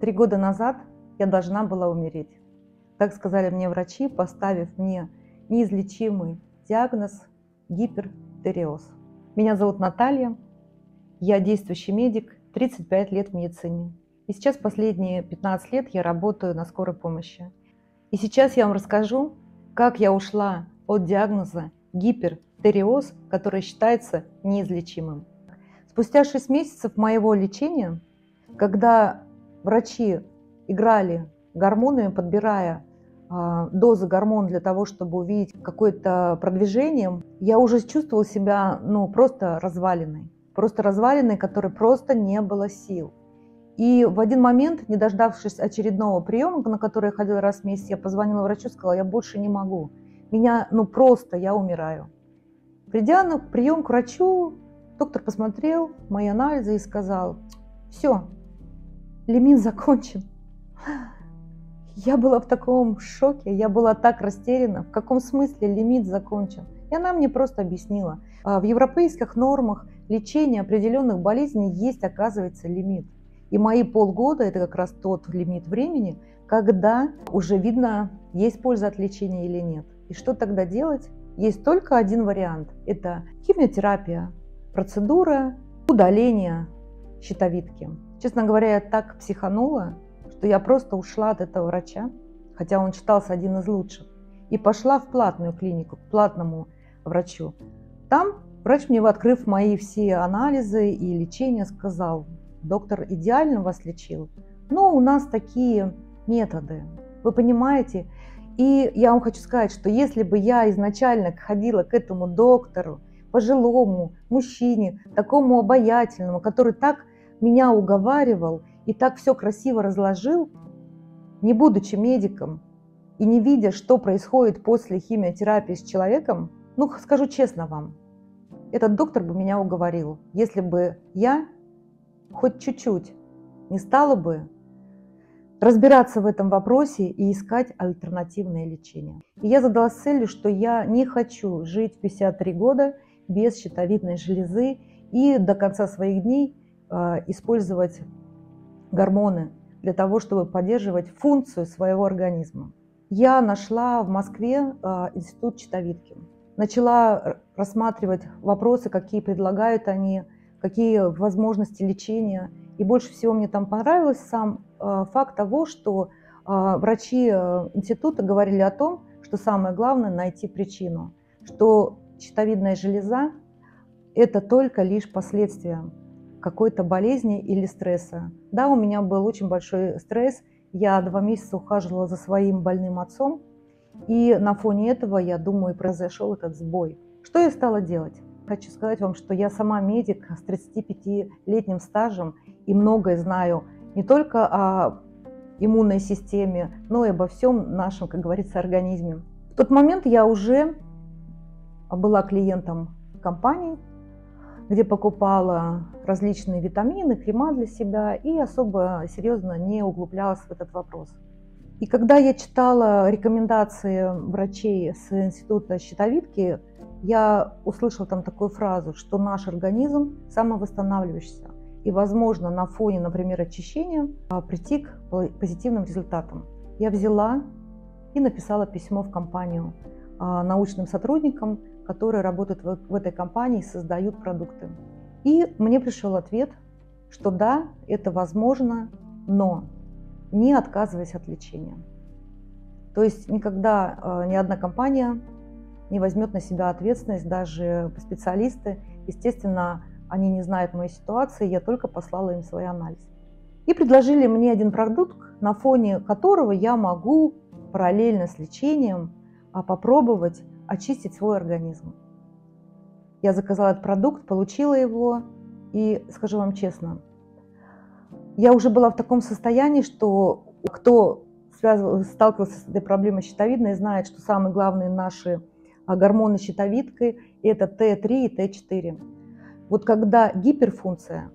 Три года назад я должна была умереть. Так сказали мне врачи, поставив мне неизлечимый диагноз гипертереоз. Меня зовут Наталья, я действующий медик, 35 лет в медицине. И сейчас последние 15 лет я работаю на скорой помощи. И сейчас я вам расскажу, как я ушла от диагноза гипертереоз, который считается неизлечимым. Спустя 6 месяцев моего лечения, когда врачи играли гормонами, подбирая э, дозы гормон для того, чтобы увидеть какое-то продвижение, я уже чувствовала себя ну, просто разваленной. Просто разваленной, которой просто не было сил. И в один момент, не дождавшись очередного приема, на который я ходила раз в месяц, я позвонила врачу, сказала, я больше не могу. Меня, ну просто, я умираю. Придя на прием к врачу, доктор посмотрел мои анализы и сказал, все, лимит закончен. Я была в таком шоке, я была так растеряна. В каком смысле лимит закончен? И она мне просто объяснила. «А в европейских нормах лечения определенных болезней есть, оказывается, лимит. И мои полгода – это как раз тот лимит времени, когда уже видно, есть польза от лечения или нет. И что тогда делать? Есть только один вариант. Это химиотерапия, процедура удаления щитовидки. Честно говоря, я так психанула, что я просто ушла от этого врача, хотя он считался один из лучших, и пошла в платную клинику, к платному врачу. Там врач мне, открыв мои все анализы и лечение, сказал, доктор идеально вас лечил, но у нас такие методы. Вы понимаете? И я вам хочу сказать, что если бы я изначально ходила к этому доктору, пожилому мужчине, такому обаятельному, который так меня уговаривал и так все красиво разложил, не будучи медиком и не видя, что происходит после химиотерапии с человеком, ну, скажу честно вам, этот доктор бы меня уговорил, если бы я хоть чуть-чуть не стала бы разбираться в этом вопросе и искать альтернативное лечение. И я задалась целью, что я не хочу жить в 53 года без щитовидной железы и до конца своих дней использовать гормоны для того, чтобы поддерживать функцию своего организма. Я нашла в Москве э, институт щитовидки. Начала рассматривать вопросы, какие предлагают они, какие возможности лечения. И больше всего мне там понравился сам э, факт того, что врачи института говорили о том, что самое главное найти причину, что щитовидная железа – это только лишь последствия какой-то болезни или стресса. Да, у меня был очень большой стресс. Я два месяца ухаживала за своим больным отцом. И на фоне этого, я думаю, произошел этот сбой. Что я стала делать? Хочу сказать вам, что я сама медик с 35-летним стажем и многое знаю не только о иммунной системе, но и обо всем нашем, как говорится, организме. В тот момент я уже была клиентом компании, где покупала различные витамины, крема для себя и особо серьезно не углублялась в этот вопрос. И когда я читала рекомендации врачей с института щитовидки, я услышала там такую фразу, что наш организм самовосстанавливающийся. И, возможно, на фоне, например, очищения а, прийти к позитивным результатам. Я взяла и написала письмо в компанию научным сотрудникам, которые работают в этой компании и создают продукты. И мне пришел ответ, что да, это возможно, но не отказываясь от лечения. То есть никогда э, ни одна компания не возьмет на себя ответственность, даже специалисты. Естественно, они не знают моей ситуации, я только послала им свой анализ. И предложили мне один продукт, на фоне которого я могу параллельно с лечением а попробовать очистить свой организм. Я заказала этот продукт, получила его, и скажу вам честно, я уже была в таком состоянии, что кто сталкивался с этой проблемой щитовидной, знает, что самые главные наши а, гормоны щитовидкой – это Т3 и Т4. Вот когда гиперфункция,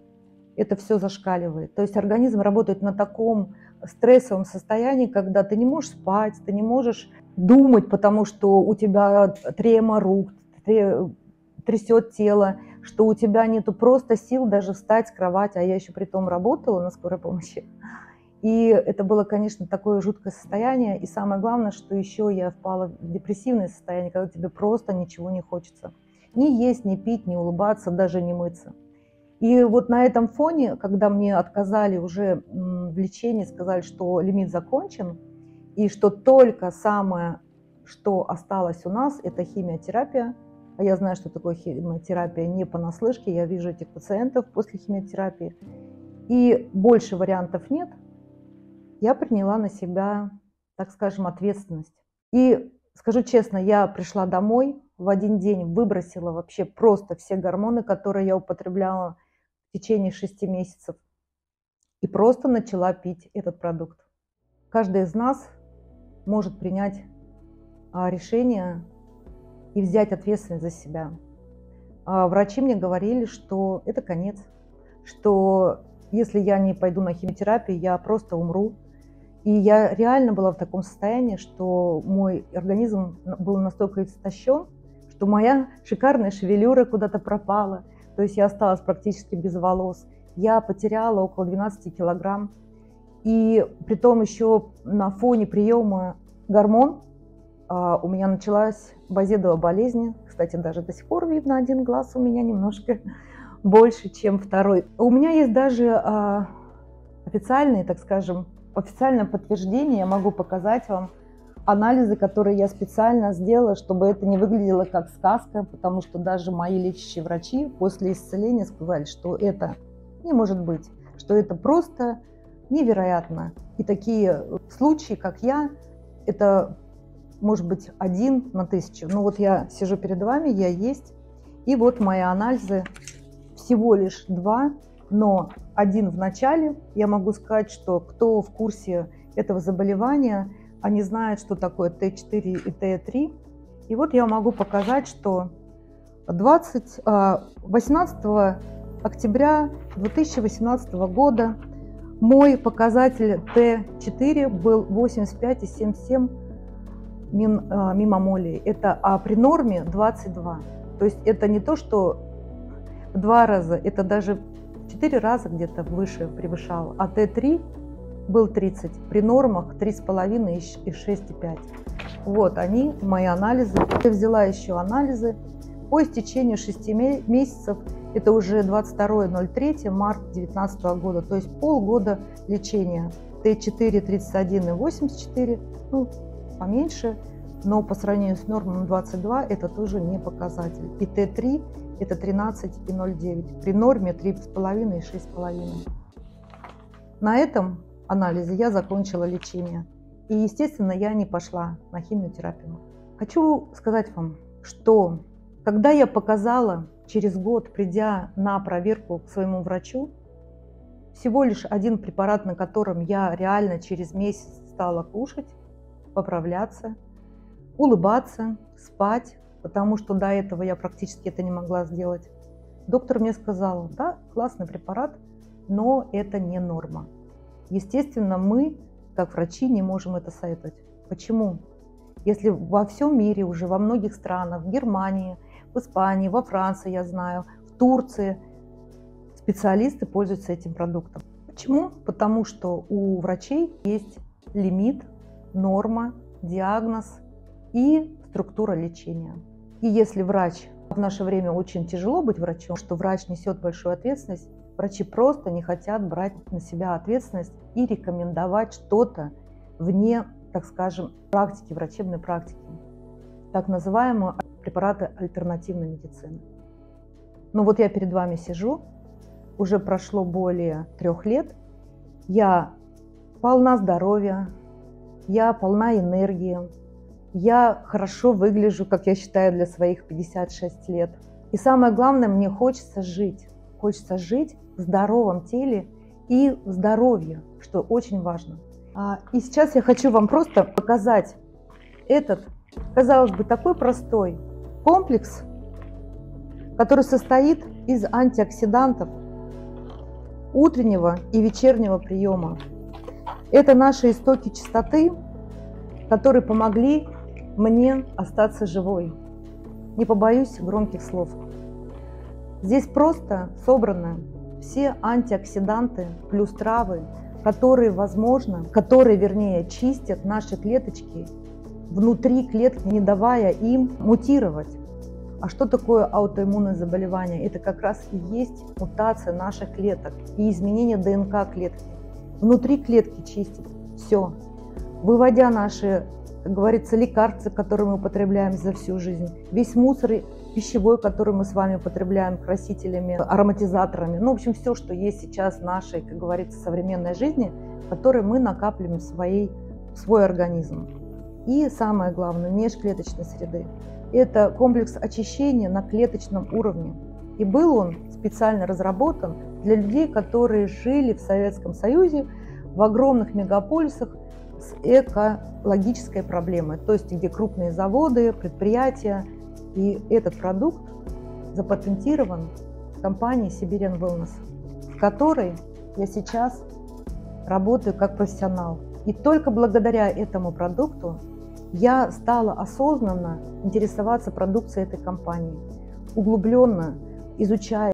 это все зашкаливает. То есть организм работает на таком стрессовом состоянии, когда ты не можешь спать, ты не можешь думать, потому что у тебя трема рук, трясет тело, что у тебя нету просто сил даже встать с кровати, а я еще при том работала на скорой помощи. И это было, конечно, такое жуткое состояние. И самое главное, что еще я впала в депрессивное состояние, когда тебе просто ничего не хочется. Ни есть, ни пить, ни улыбаться, даже не мыться. И вот на этом фоне, когда мне отказали уже в лечении, сказали, что лимит закончен, и что только самое, что осталось у нас, это химиотерапия. А я знаю, что такое химиотерапия не понаслышке, я вижу этих пациентов после химиотерапии. И больше вариантов нет – я приняла на себя, так скажем, ответственность. И скажу честно, я пришла домой, в один день выбросила вообще просто все гормоны, которые я употребляла в течение шести месяцев, и просто начала пить этот продукт. Каждый из нас может принять а, решение и взять ответственность за себя. А, врачи мне говорили, что это конец, что если я не пойду на химиотерапию, я просто умру, и я реально была в таком состоянии, что мой организм был настолько истощен, что моя шикарная шевелюра куда-то пропала. То есть я осталась практически без волос. Я потеряла около 12 килограмм. И при том еще на фоне приема гормон а, у меня началась базедовая болезнь. Кстати, даже до сих пор видно один глаз у меня немножко больше, чем второй. У меня есть даже а, официальные, так скажем, официальное подтверждение я могу показать вам анализы, которые я специально сделала, чтобы это не выглядело как сказка, потому что даже мои лечащие врачи после исцеления сказали, что это не может быть, что это просто невероятно. И такие случаи, как я, это может быть один на тысячу. Ну вот я сижу перед вами, я есть, и вот мои анализы всего лишь два но один в начале, я могу сказать, что кто в курсе этого заболевания, они знают, что такое Т4 и Т3. И вот я могу показать, что 20, 18 а, октября 2018 года мой показатель Т4 был 85,77 а, мимомолей. Это а при норме 22. То есть это не то, что в два раза, это даже четыре раза где-то выше превышал, а Т3 был 30, при нормах 3,5 и 6,5. Вот они, мои анализы. Я взяла еще анализы по истечению 6 месяцев, это уже 22.03, март 2019 года, то есть полгода лечения. Т4 31 и 84, ну, поменьше, но по сравнению с нормой 22 это тоже не показатель. И Т3 это 13,09. При норме 3,5 и 6,5. На этом анализе я закончила лечение. И, естественно, я не пошла на химиотерапию. Хочу сказать вам, что когда я показала через год, придя на проверку к своему врачу, всего лишь один препарат, на котором я реально через месяц стала кушать, поправляться, улыбаться, спать, потому что до этого я практически это не могла сделать. Доктор мне сказал, да, классный препарат, но это не норма. Естественно, мы, как врачи, не можем это советовать. Почему? Если во всем мире, уже во многих странах, в Германии, в Испании, во Франции, я знаю, в Турции, специалисты пользуются этим продуктом. Почему? Потому что у врачей есть лимит, норма, диагноз и структура лечения. И если врач, в наше время очень тяжело быть врачом, что врач несет большую ответственность, врачи просто не хотят брать на себя ответственность и рекомендовать что-то вне, так скажем, практики, врачебной практики, так называемые препараты альтернативной медицины. Но вот я перед вами сижу, уже прошло более трех лет, я полна здоровья, я полна энергии, я хорошо выгляжу, как я считаю, для своих 56 лет. И самое главное, мне хочется жить. Хочется жить в здоровом теле и в здоровье, что очень важно. А, и сейчас я хочу вам просто показать этот, казалось бы, такой простой комплекс, который состоит из антиоксидантов утреннего и вечернего приема. Это наши истоки чистоты, которые помогли мне остаться живой. Не побоюсь громких слов. Здесь просто собраны все антиоксиданты плюс травы, которые, возможно, которые, вернее, чистят наши клеточки внутри клетки, не давая им мутировать. А что такое аутоиммунное заболевание? Это как раз и есть мутация наших клеток и изменение ДНК клетки. Внутри клетки чистить все, выводя наши, как говорится, лекарства, которые мы употребляем за всю жизнь, весь мусор пищевой, который мы с вами употребляем красителями, ароматизаторами, ну, в общем, все, что есть сейчас в нашей, как говорится, современной жизни, которые мы накапливаем в, своей, в свой организм. И самое главное, межклеточной среды. Это комплекс очищения на клеточном уровне. И был он специально разработан для людей, которые жили в Советском Союзе в огромных мегаполисах с экологической проблемой, то есть где крупные заводы, предприятия. И этот продукт запатентирован компанией Siberian Wellness, в которой я сейчас работаю как профессионал. И только благодаря этому продукту я стала осознанно интересоваться продукцией этой компании, углубленно изучая